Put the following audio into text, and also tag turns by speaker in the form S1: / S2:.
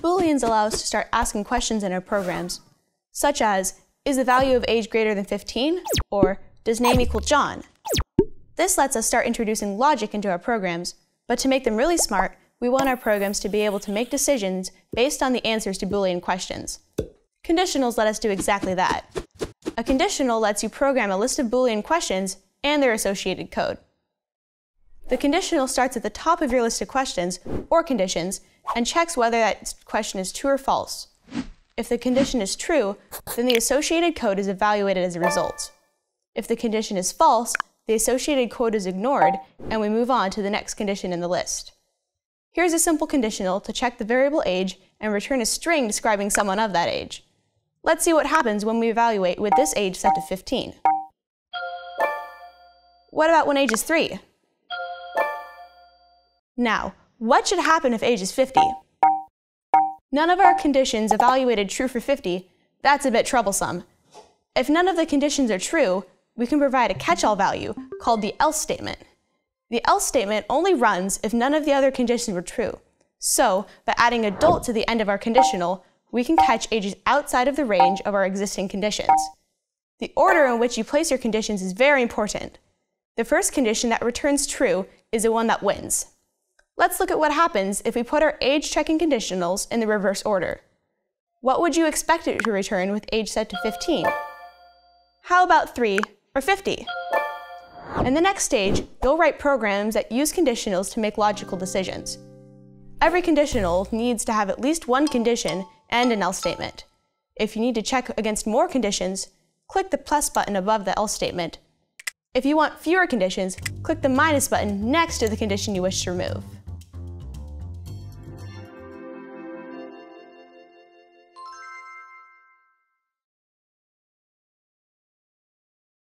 S1: Booleans allow us to start asking questions in our programs, such as, is the value of age greater than 15? Or, does name equal John? This lets us start introducing logic into our programs, but to make them really smart, we want our programs to be able to make decisions based on the answers to Boolean questions. Conditionals let us do exactly that. A conditional lets you program a list of Boolean questions and their associated code. The conditional starts at the top of your list of questions, or conditions, and checks whether that question is true or false. If the condition is true, then the associated code is evaluated as a result. If the condition is false, the associated code is ignored, and we move on to the next condition in the list. Here's a simple conditional to check the variable age and return a string describing someone of that age. Let's see what happens when we evaluate with this age set to 15. What about when age is 3? Now, what should happen if age is 50? None of our conditions evaluated true for 50, that's a bit troublesome. If none of the conditions are true, we can provide a catch-all value called the else statement. The else statement only runs if none of the other conditions were true. So, by adding adult to the end of our conditional, we can catch ages outside of the range of our existing conditions. The order in which you place your conditions is very important. The first condition that returns true is the one that wins. Let's look at what happens if we put our age checking conditionals in the reverse order. What would you expect it to return with age set to 15? How about 3 or 50? In the next stage, you'll write programs that use conditionals to make logical decisions. Every conditional needs to have at least one condition and an else statement. If you need to check against more conditions, click the plus button above the else statement. If you want fewer conditions, click the minus button next to the condition you wish to remove.